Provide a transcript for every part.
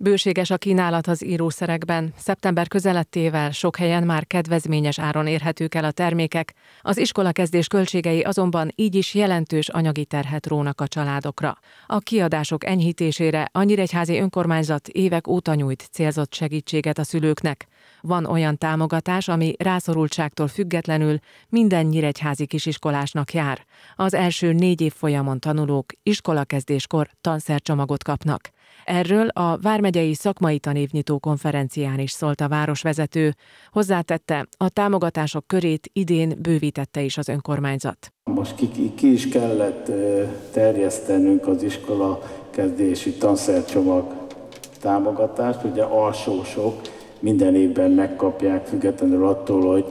Bőséges a kínálat az írószerekben. Szeptember közelettével sok helyen már kedvezményes áron érhetők el a termékek, az iskolakezdés költségei azonban így is jelentős anyagi terhet rónak a családokra. A kiadások enyhítésére a Nyíregyházi önkormányzat évek óta nyújt célzott segítséget a szülőknek. Van olyan támogatás, ami rászorultságtól függetlenül minden nyíregyházi kisiskolásnak jár. Az első négy év folyamon tanulók iskolakezdéskor tanszercsomagot kapnak. Erről a Vármegyei Szakmai Tanévnyitó konferencián is szólt a városvezető. Hozzátette, a támogatások körét idén bővítette is az önkormányzat. Most ki, ki is kellett terjesztenünk az iskola kezdési tanszercsomag támogatást, ugye alsósok minden évben megkapják, függetlenül attól, hogy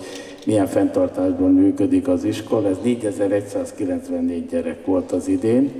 milyen fenntartásban működik az iskola. Ez 4194 gyerek volt az idén,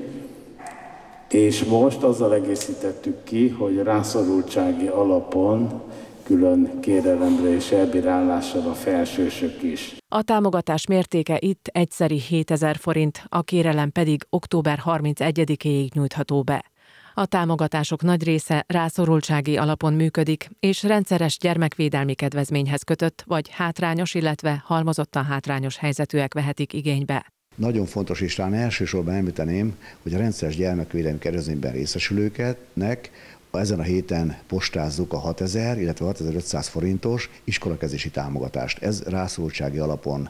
és most azzal egészítettük ki, hogy rászorultsági alapon külön kérelemre és elbírálással a felsősök is. A támogatás mértéke itt egyszeri 7000 forint, a kérelem pedig október 31-éig nyújtható be. A támogatások nagy része rászorultsági alapon működik, és rendszeres gyermekvédelmi kedvezményhez kötött, vagy hátrányos, illetve halmozottan hátrányos helyzetűek vehetik igénybe. Nagyon fontos, és talán elsősorban említeném, hogy a rendszeres gyermekvédelmi kedvezményben részesülőketnek ezen a héten postázzuk a 6000, illetve 6500 forintos iskolakezési támogatást. Ez rászorultsági alapon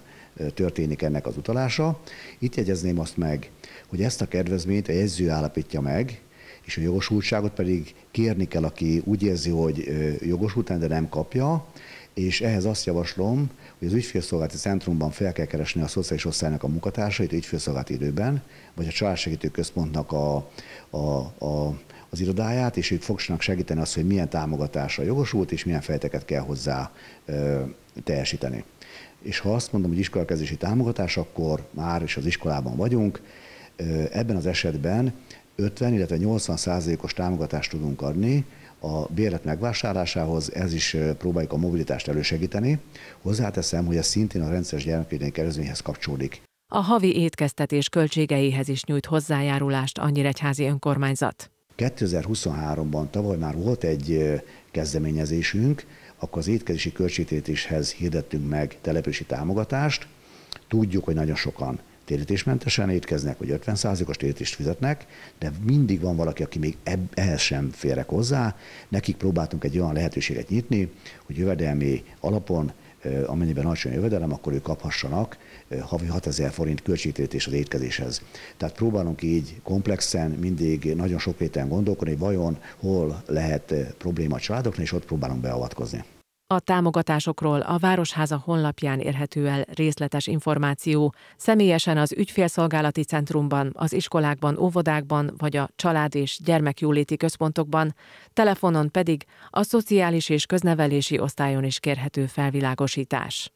történik ennek az utalása. Itt jegyezném azt meg, hogy ezt a kedvezményt a jegyző állapítja meg, és a jogosultságot pedig kérni kell, aki úgy érzi, hogy jogosult, de nem kapja, és ehhez azt javaslom, hogy az ügyfélszolgálati centrumban fel kell keresni a szociális osztálynak a munkatársait ügyfélszolgálati időben, vagy a családsegítő központnak a, a, a, az irodáját, és ők fogsanak segíteni azt, hogy milyen támogatásra jogosult, és milyen fejteket kell hozzá ö, teljesíteni. És ha azt mondom, hogy iskolakezési támogatás, akkor már is az iskolában vagyunk. Ebben az esetben 50, illetve 80 százalékos támogatást tudunk adni a bérlet megvásárlásához, ez is próbáljuk a mobilitást elősegíteni. Hozzáteszem, hogy ez szintén a rendszeres gyermekvédelmi kerülményhez kapcsolódik. A havi étkeztetés költségeihez is nyújt hozzájárulást a Nyíregyházi önkormányzat. 2023-ban tavaly már volt egy kezdeményezésünk, akkor az étkezési költségtétéshez hirdettünk meg települési támogatást. Tudjuk, hogy nagyon sokan térítésmentesen étkeznek, vagy 50%-os térítést fizetnek, de mindig van valaki, aki még ehhez sem férek hozzá. Nekik próbáltunk egy olyan lehetőséget nyitni, hogy jövedelmi alapon amennyiben alacsony jövedelem, akkor ők kaphassanak havi 6000 forint költségtérítés az étkezéshez. Tehát próbálunk így komplexen, mindig nagyon sok héten gondolkodni, vajon hol lehet probléma a családoknak, és ott próbálunk beavatkozni. A támogatásokról a Városháza honlapján érhető el részletes információ, személyesen az ügyfélszolgálati centrumban, az iskolákban, óvodákban vagy a család- és gyermekjóléti központokban, telefonon pedig a szociális és köznevelési osztályon is kérhető felvilágosítás.